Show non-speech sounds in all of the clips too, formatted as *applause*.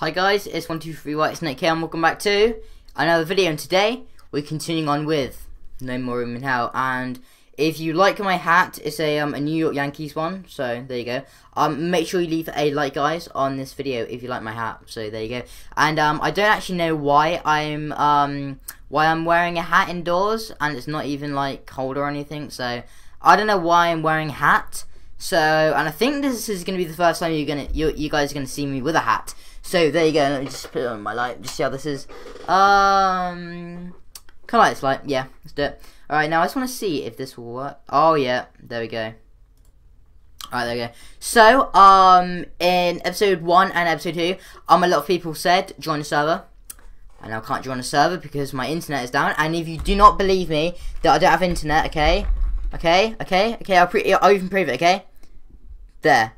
Hi guys, it's 123 White Snake here and welcome back to another video and today we're continuing on with No More Room in Hell and if you like my hat, it's a um, a New York Yankees one, so there you go. Um, make sure you leave a like guys on this video if you like my hat, so there you go. And um, I don't actually know why I'm um why I'm wearing a hat indoors and it's not even like cold or anything, so I don't know why I'm wearing a hat. So, and I think this is going to be the first time you're gonna you you guys are gonna see me with a hat. So there you go. Let me just put it on my light. Just see how this is. Um, like this light. Yeah, let's do it. All right, now I just want to see if this will work. Oh yeah, there we go. Alright, there we go. So, um, in episode 1 and episode 2, um, a lot of people said, join the server. And I can't join the server because my internet is down. And if you do not believe me that I don't have internet, okay? Okay, okay, okay, I'll, I'll even prove it, okay? There.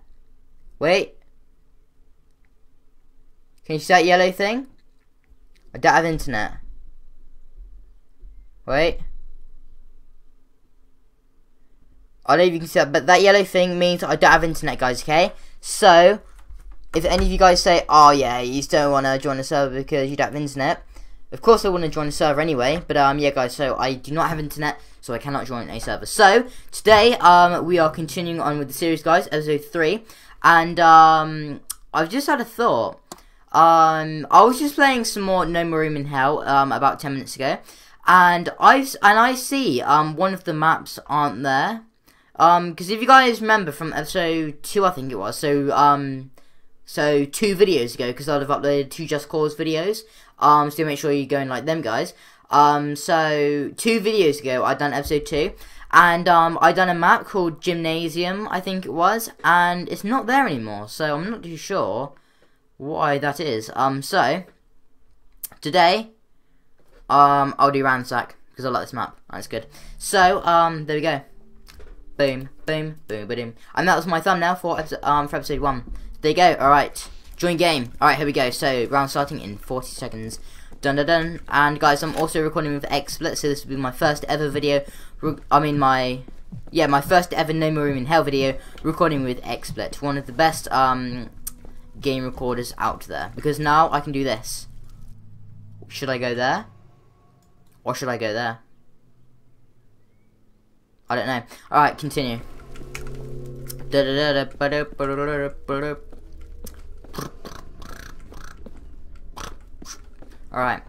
Wait. Can you see that yellow thing? I don't have internet. Wait. I don't know if you can see that, but that yellow thing means I don't have internet, guys, okay? So, if any of you guys say, oh yeah, you don't want to join the server because you don't have internet, of course I want to join the server anyway, but um, yeah guys, so I do not have internet, so I cannot join a server. So, today, um, we are continuing on with the series, guys, episode 3, and um, I've just had a thought. Um, I was just playing some more No More Room in Hell, um, about 10 minutes ago, and I've, and I see, um, one of the maps aren't there, um, because if you guys remember from episode 2, I think it was, so, um, so two videos ago, because I'd have uploaded two Just Cause videos, um, so make sure you go and like them guys, um, so two videos ago, I done episode 2, and, um, I done a map called Gymnasium, I think it was, and it's not there anymore, so I'm not too sure why that is, um, so, today, um, I'll do Ransack, because I like this map, that's good, so, um, there we go. Boom, boom, boom, boom. And that was my thumbnail for um for episode one. There you go. All right, join game. All right, here we go. So round starting in 40 seconds. Dun dun dun. And guys, I'm also recording with XSplit, so this will be my first ever video. I mean my yeah, my first ever No More Room in Hell video recording with XSplit, one of the best um game recorders out there. Because now I can do this. Should I go there? Or should I go there? I don't know. Alright, continue. Alright.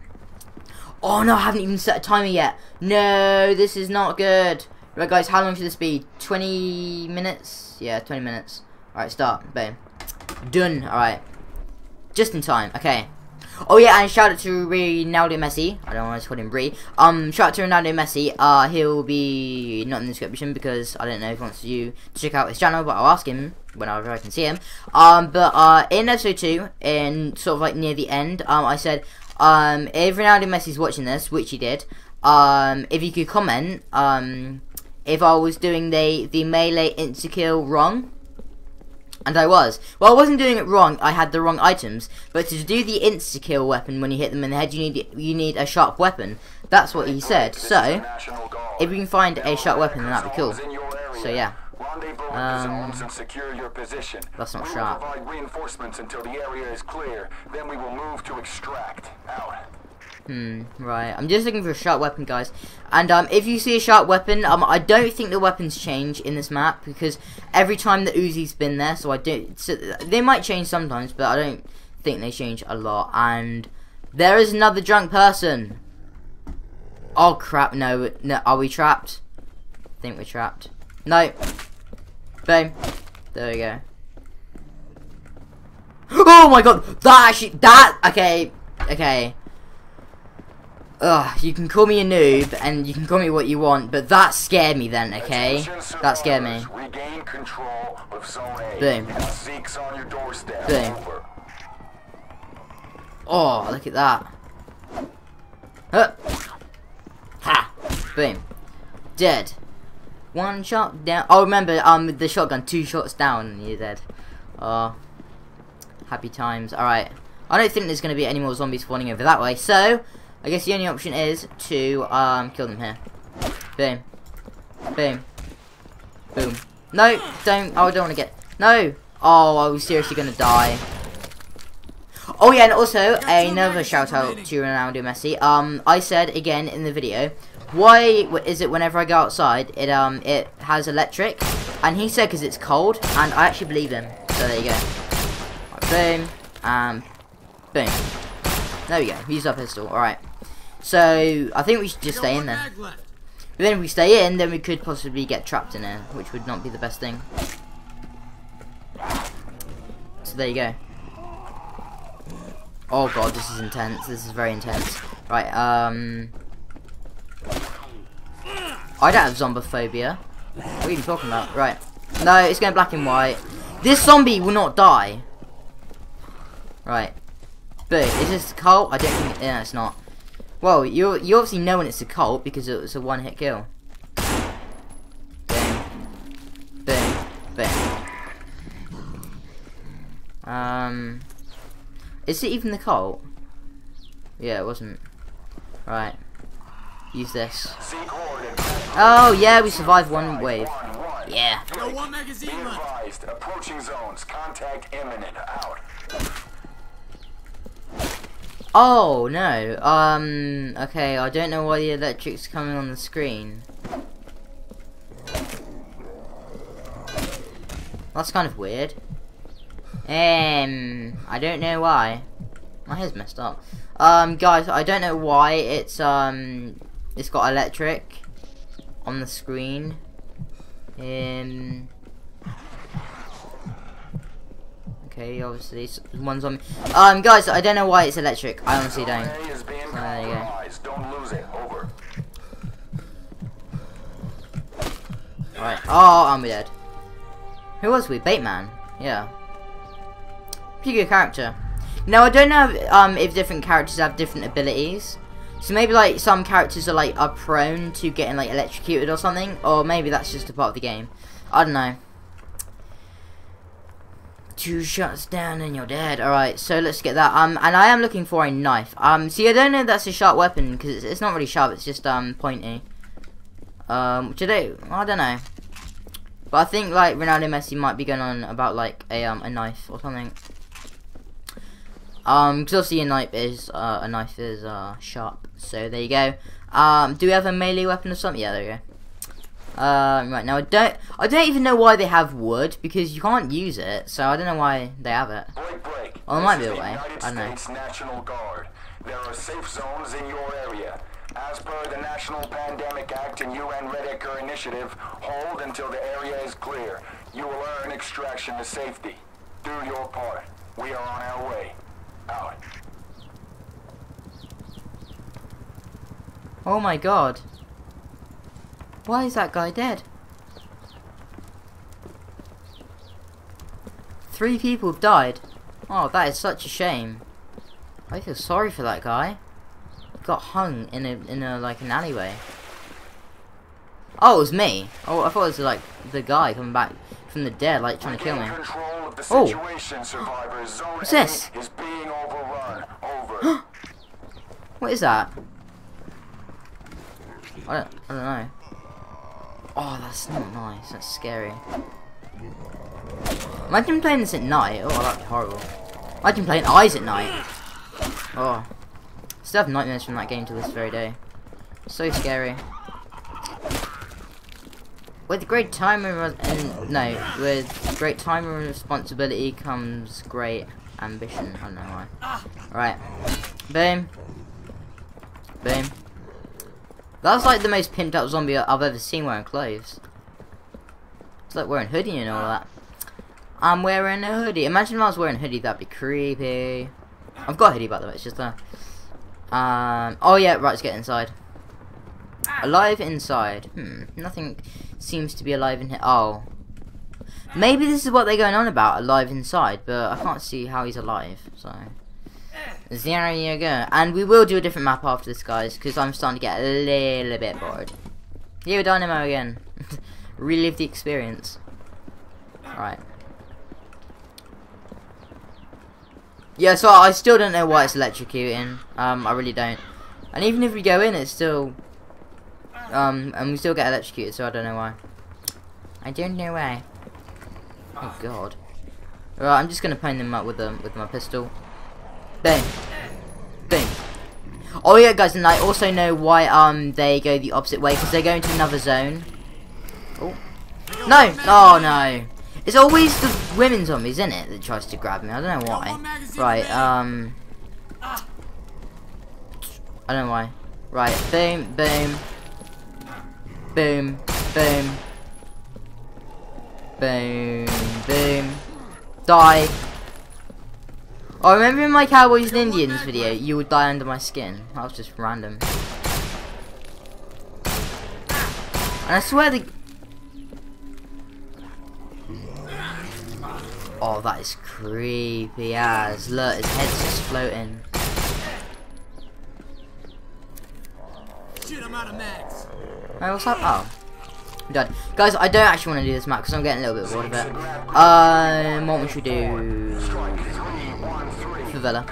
Oh no, I haven't even set a timer yet. No, this is not good. Right guys, how long should this be? 20 minutes? Yeah, 20 minutes. Alright, start. Boom. Done. Alright. Just in time. Okay. Oh yeah, and shout out to Ronaldo Messi. I don't want to call him Brie. Um, shout out to Ronaldo Messi. Uh, he'll be not in the description because I don't know if he wants you to check out his channel, but I'll ask him whenever I can see him. Um, but uh, in episode two, in sort of like near the end, um, I said, um, if Ronaldo Messi's watching this, which he did, um, if you could comment, um, if I was doing the the melee insta kill wrong. And I was. Well, I wasn't doing it wrong. I had the wrong items. But to do the insta-kill weapon when you hit them in the head, you need you need a sharp weapon. That's what he said. So, if we can find a sharp weapon, then that'd be cool. So yeah. Um, that's not sharp. Then we will move to extract. Out. Hmm, right. I'm just looking for a sharp weapon, guys. And um, if you see a sharp weapon, um, I don't think the weapons change in this map because every time the Uzi's been there, so I don't. So they might change sometimes, but I don't think they change a lot. And there is another drunk person. Oh crap! No, no. Are we trapped? I think we're trapped. No. Boom. There we go. *gasps* Oh my god! That actually. That. Okay. Okay. Ugh, you can call me a noob, and you can call me what you want, but that scared me then, okay? That scared me. Boom. Boom. Oh, look at that. Huh. Ha! Boom. Dead. One shot down. Oh, remember, um, with the shotgun, two shots down, and you're dead. Oh. Happy times. Alright. I don't think there's going to be any more zombies spawning over that way, so... I guess the only option is to um, kill them here. Boom. Boom. Boom. No, don't. Oh, I don't want to get. No. Oh, are we seriously going to die? Oh yeah, and also another shout out to Ronaldo Messi. Um, I said again in the video, why is it whenever I go outside, it um it has electric, and he said because it's cold, and I actually believe him. So there you go. Right, boom, and boom. There we go. Use our pistol. All right. So I think we should just stay in there. But then if we stay in, then we could possibly get trapped in there, which would not be the best thing. So there you go. Oh god, this is intense. This is very intense. Right, um... I don't have zombophobia. What are you talking about? Right. No, it's going black and white. This zombie will not die. Right. But is this cult? I don't think... Yeah, it's not. Well, you you obviously know when it's a cult because it was a one-hit kill. Boom. Boom. Boom. Um... Is it even the cult? Yeah, it wasn't. Right. Use this. Oh, yeah, we survived one wave. Yeah. Got one magazine left. approaching zones. Contact imminent. Out. Oh, no. Um, okay, I don't know why the electric's coming on the screen. That's kind of weird. Um, I don't know why. My hair's messed up. Um, guys, I don't know why it's, um, it's got electric on the screen. Um, okay, obviously, one's on me. Um, guys, I don't know why it's electric. I honestly don't. Is being There you go. Don't lose it. Over. Alright. Oh, I'm dead. Who was we? Bateman. Yeah. Pretty good character. Now, I don't know if, um, if different characters have different abilities. So maybe, like, some characters are, like, are prone to getting, like, electrocuted or something. Or maybe that's just a part of the game. I don't know. Two shots down and you're dead. Alright, so let's get that. Um, and I am looking for a knife. Um, see, I don't know if that's a sharp weapon, because it's, it's not really sharp, it's just, um, pointy. Um, which I don't, I don't know. But I think like Ronaldo Messi might be going on about like a um a knife or something. Um, because obviously a knife is uh, a knife is uh sharp. So there you go. Um, do we have a melee weapon or something? Yeah, there you go. Um, right now I don't I don't even know why they have wood because you can't use it. So I don't know why they have it. Break, break. Oh, it might be a the way. United I don't know. National Guard. There are safe zones in your area. As per the National Pandemic Act and UN Red Acre Initiative, hold until the area is clear. You will earn extraction to safety. Do your part. We are on our way. Out. Oh my god. Why is that guy dead? Three people have died. Oh, that is such a shame. I feel sorry for that guy. He got hung in a in a like an alleyway. Oh, it was me. Oh, I thought it was like the guy coming back from the dead, like trying to kill me. Regain control of the Oh. What's this? is being overrun. Over. *gasps* What is that? I don't, I don't know. Oh, that's not nice. That's scary. Imagine playing this at night. Oh, that'd be horrible. Imagine playing Eyes at night. Oh. Still have nightmares from that game to this very day. So scary. With great time and, no, with great time and responsibility comes great ambition. I don't know why. Right. Boom. Boom. That's like the most pimped up zombie I've ever seen wearing clothes. It's like wearing hoodie and all that. I'm wearing a hoodie. Imagine if I was wearing a hoodie, that'd be creepy. I've got a hoodie by the way, it's just there. Um, oh yeah, right, let's get inside. Alive inside. Hmm, nothing seems to be alive in here. Oh. Maybe this is what they're going on about, alive inside, but I can't see how he's alive, so. There you go. And we will do a different map after this, guys, because I'm starting to get a little bit bored. Here, Dynamo again. *laughs* Relive the experience. Alright. Yeah, so I still don't know why it's electrocuting. Um, I really don't. And even if we go in, it's still... Um, and we still get electrocuted, so I don't know why. I don't know why. Oh, God. Right, I'm just gonna paint them up with, um, with my pistol. Boom. Boom. Oh yeah, guys, and I also know why um they go the opposite way because they're going to another zone. Oh. No! Oh no! It's always the women zombies, isn't it, that tries to grab me. I don't know why. Right. Um. I don't know why. Right. Boom. Boom. Boom. Boom. Boom. Boom. Die. Oh, remember in my Cowboys and Indians video, you would die under my skin. That was just random. And I swear the... Oh, that is creepy as. Look, his head's just floating. Shit, I'm out of mags. Hey, what's up? Oh. I'm done. Guys, I don't actually want to do this map because I'm getting a little bit bored of it. Um, what we should do... Favela.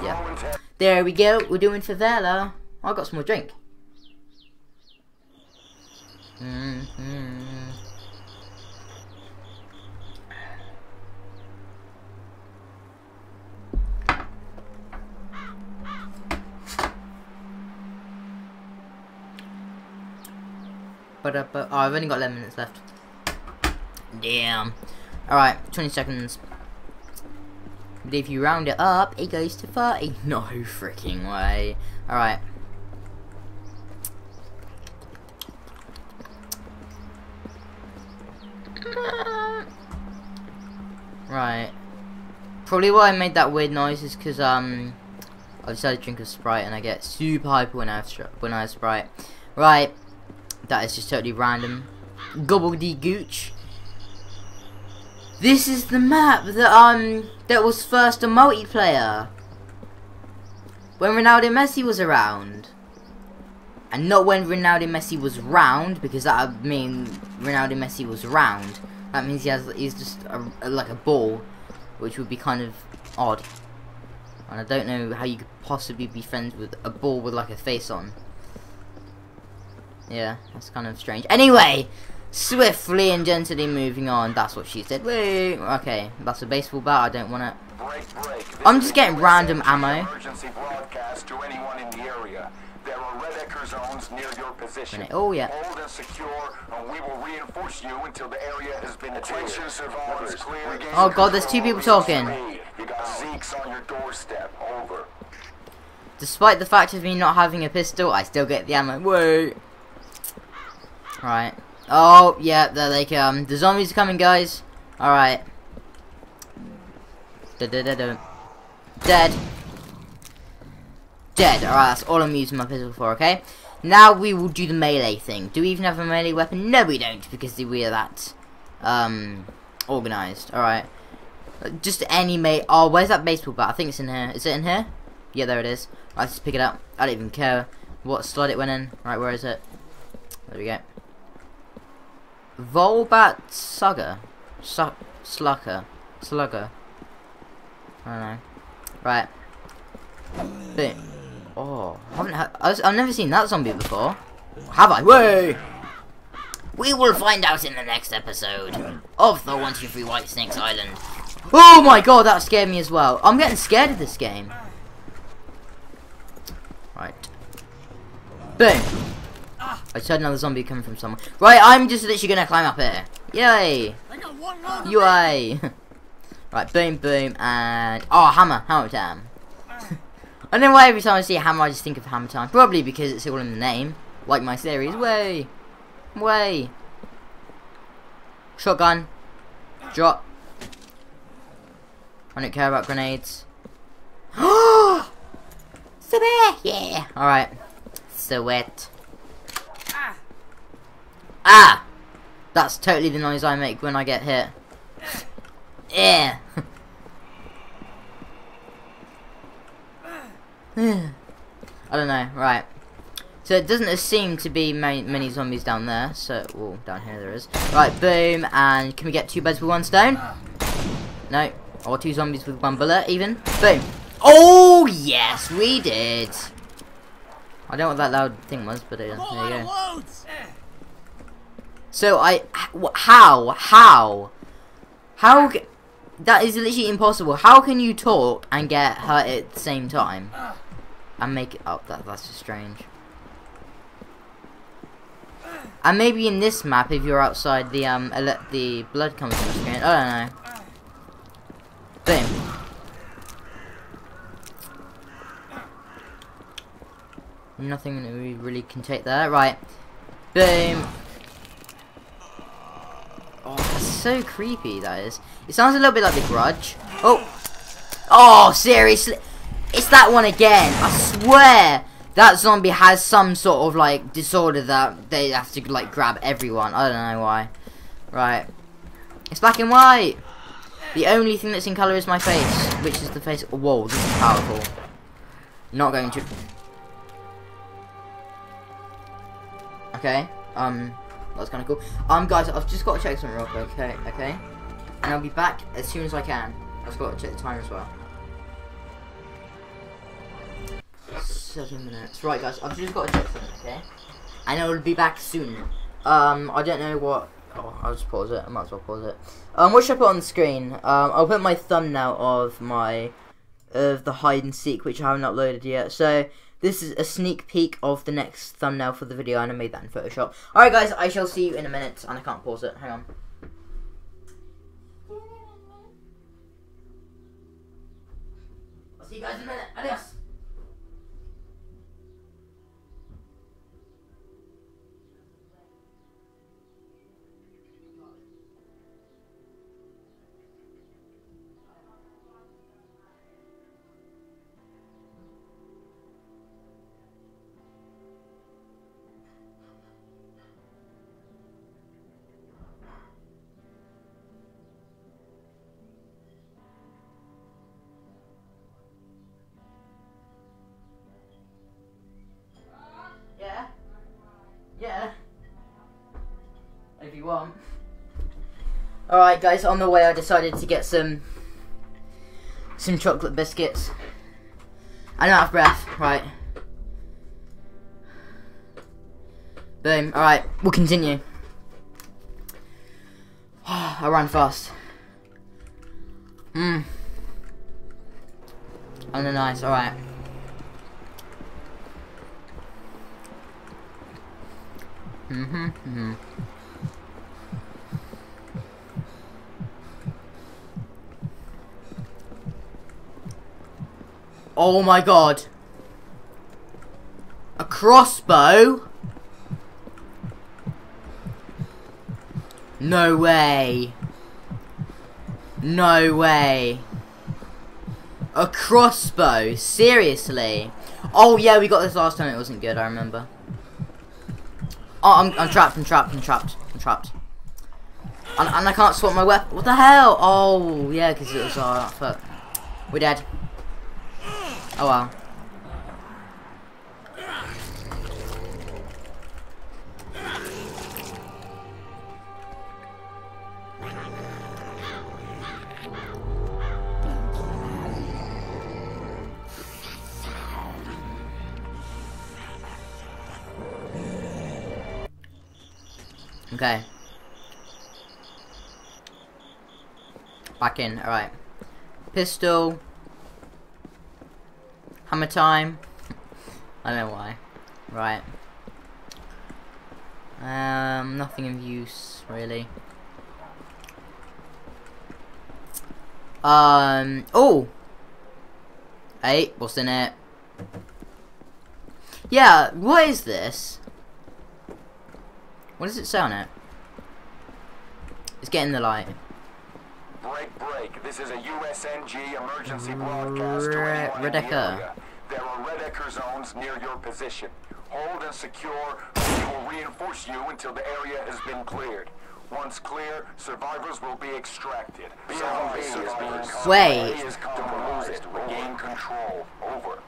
Yeah. There we go. We're doing favela. I got some more drink. Mm -hmm. But, uh, but oh, I've only got 11 minutes left. Damn. Alright, 20 seconds. But if you round it up, it goes to 30. *laughs* No freaking way. Alright. Right. Probably why I made that weird noise is because um, I decided to drink a Sprite and I get super hyper when I have, when I have Sprite. Right. That is just totally random. Gobbledygooch. This is the map that um that was first a multiplayer. When Ronaldo Messi was around. And not when Ronaldo Messi was round, because that would mean Ronaldo Messi was round. That means he has he's just a, a, like a ball, which would be kind of odd. And I don't know how you could possibly be friends with a ball with like a face on. Yeah, that's kind of strange. Anyway, swiftly and gently moving on. That's what she said. Wait, okay, that's a baseball bat. I don't want it. Break, break. I'm just getting random ammo. Emergency broadcast to anyone in the area. There are red Ecker zones near your position. Oh yeah. Hold and secure, and we will reinforce you until the area has been Attention survivors. Clear. Oh god, there's two people talking. You got Zeke's on your doorstep. Over. Despite the fact of me not having a pistol, I still get the ammo. Wait. Right. Oh, yeah, there they come. The zombies are coming, guys. Alright. -da. Dead. Dead. Alright, that's all I'm using my pistol for, okay? Now we will do the melee thing. Do we even have a melee weapon? No, we don't, because we are that, um, organized. Alright. Just any melee. Oh, where's that baseball bat? I think it's in here. Is it in here? Yeah, there it is. Right, let's pick it up. I don't even care what slot it went in. Right, where is it? There we go. Volbat Slugger. Su Slugger. Slugger. I don't know. Right. Boom. Oh, I haven't had, I've never seen that zombie before. Have I? Way! We will find out in the next episode of the 123 White Snakes Island. Oh my god, that scared me as well. I'm getting scared of this game. Right. Boom. I just heard another zombie coming from somewhere. Right, I'm just literally gonna climb up here. Yay! Yay! *laughs* right, boom, boom, and oh, hammer, hammer time. *laughs* I don't know why every time I see a hammer, I just think of hammer time. Probably because it's all in the name, like my series. Way, way. Shotgun, drop. I don't care about grenades. *gasps* Oh, there, yeah. All right, sweat. Ah! That's totally the noise I make when I get hit. Yeah. *sighs* I don't know. Right. So it doesn't seem to be many, many zombies down there. So, well, down here there is. Right, boom. And can we get two beds with one stone? No. Or two zombies with one bullet, even. Boom. Oh, yes, we did. I don't know what that loud thing was, but uh, there you go. So I, how, how, how, that is literally impossible. How can you talk and get hurt at the same time? And make it up. that, that's just strange. And maybe in this map, if you're outside the um the blood comes on the screen. I don't know. Boom. Nothing that we really can take there. Right. Boom. Oh, that's so creepy, that is. It sounds a little bit like The Grudge. Oh! Oh, seriously? It's that one again. I swear that zombie has some sort of, like, disorder that they have to, like, grab everyone. I don't know why. Right. It's black and white. The only thing that's in colour is my face, which is the face. Whoa, this is powerful. Not going to. Okay. Um. That's kind of cool. Um, guys, I've just got to check something real quick. Okay, okay. And I'll be back as soon as I can. I've got to check the time as well. Seven minutes. Right, guys, I've just got to check something. Okay. And I will be back soon. Um, I don't know what. Oh, I'll just pause it. I might as well pause it. Um, what should I put on the screen? Um, I'll put my thumbnail of my of the hide and seek, which I haven't uploaded yet. So this is a sneak peek of the next thumbnail for the video, and I made that in Photoshop. Alright guys, I shall see you in a minute, and I can't pause it. Hang on. I'll see you guys in a minute. Adios. Alright guys, on the way I decided to get some some chocolate biscuits. I don't have breath, right. Boom, alright, we'll continue. *sighs* I ran fast. Hmm. On the nice, alright. Mm-hmm. Mm-hmm. Oh my god. A crossbow? No way. No way. A crossbow? Seriously? Oh yeah, we got this last time. It wasn't good, I remember. Oh, I'm, I'm trapped, I'm trapped, I'm trapped, I'm trapped. And, and I can't swap my weapon. What the hell? Oh, yeah, because it was uh, foot. We're dead. Oh, well. Okay. Back in, alright. Pistol. Hammer time. I don't know why. Right. Um, nothing of use, really. Um, oh! Hey, what's in it? Yeah, what is this? What does it say on it? It's getting the light. Break, break. This is a USNG emergency broadcast to anyone Redeker. Area. There are Red Ecker zones near your position. Hold and secure, we will reinforce you until the area has been cleared. Once clear, survivors will be extracted. BRB is being Wait. is compromised. Regain control. Over.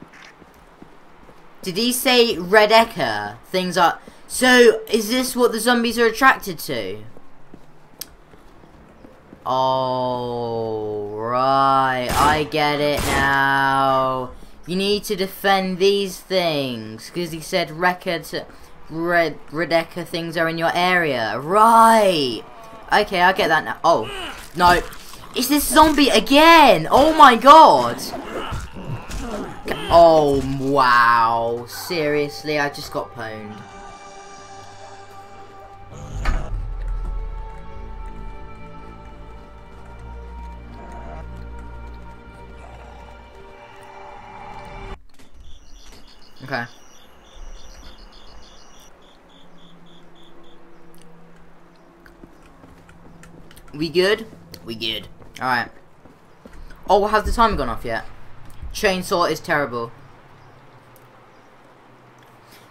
Did he say Red Ecker? Things are. So, is this what the zombies are attracted to? Oh, right. I get it now. You need to defend these things. Because he said record Red, Redeka things are in your area. Right. Okay, I get that now. Oh. No. Is this zombie again? Oh my god! Oh wow. Seriously, I just got pwned. Okay. We good? We good. Alright. Oh, has the timer gone off yet? Chainsaw is terrible.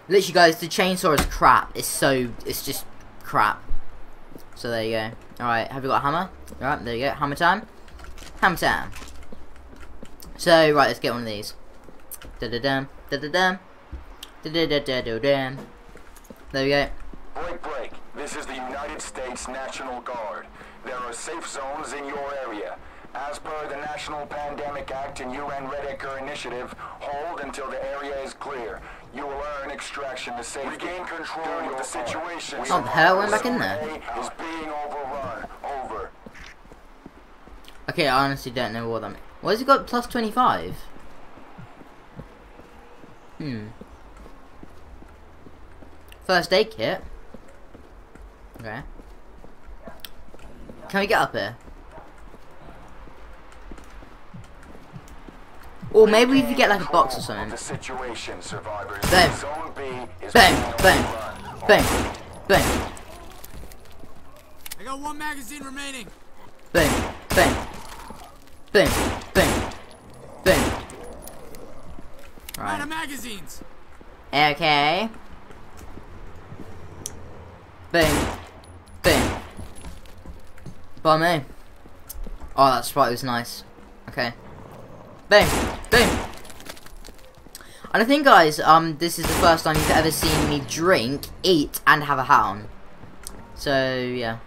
Literally, guys, the chainsaw is crap. It's so... It's just crap. So, there you go. Alright, have you got a hammer? Alright, there you go. Hammer time. Hammer time. So, right, let's get one of these. Da-da-dum. Da-da-dum. Da-da-da-da-da-dum. There we go. Break, break. This is the United States National Guard. There are safe zones in your area. As per the National Pandemic Act and UN Red Acre Initiative, hold until the area is clear. You will earn extraction to safety. Regain control of the situation. Oh, the hell? Went back in there. Is being overrun. Over. Okay, I honestly don't know what that means. Why has it got plus 25? Hmm. First aid kit. Okay. Can we get up here? Or maybe we could get like a box or something. The situation, survivors. Boom. Zone B Bang, bang, bang, bang, I got one magazine remaining. bang, bang, bang, bang, bang. Out of Right. magazines. Okay. Bang, bang. By me. Oh, that sprite was nice. Okay. Bang, bang. And I think, guys, um, this is the first time you've ever seen me drink, eat, and have a hat on. So, yeah.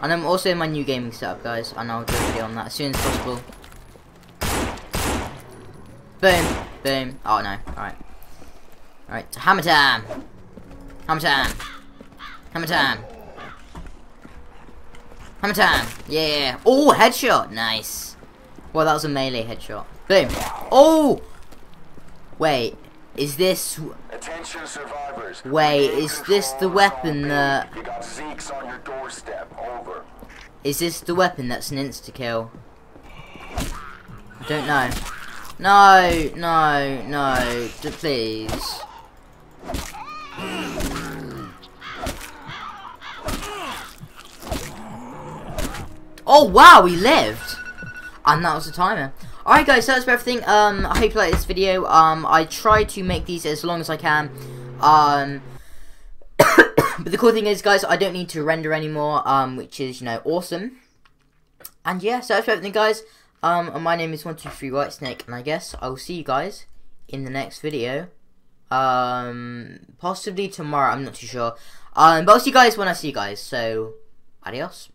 And I'm also in my new gaming setup, guys, and I'll do a video on that as soon as possible. Boom, boom. Oh, no. Alright. Alright, hammer time. Hammer time. Hammer time. Hammer time. Yeah. Oh, headshot. Nice. Well, that was a melee headshot. Boom. Oh! Wait. Is this... Attention survivors. Wait, is this the weapon that- You got Zeeks on your doorstep. Over. Is this the weapon that's an insta-kill? I don't know. No, no, no. Please. Oh wow, we lived! And that was the timer. Alright guys, so that's everything. Um, I hope you liked this video. Um, I try to make these as long as I can. Um, *coughs* but the cool thing is, guys, I don't need to render anymore, um, which is, you know, awesome. And yeah, so that's everything, guys. Um, and my name is 123 Whitesnake, and I guess I will see you guys in the next video. Um, possibly tomorrow, I'm not too sure. Um, but I'll see you guys when I see you guys, so, adios.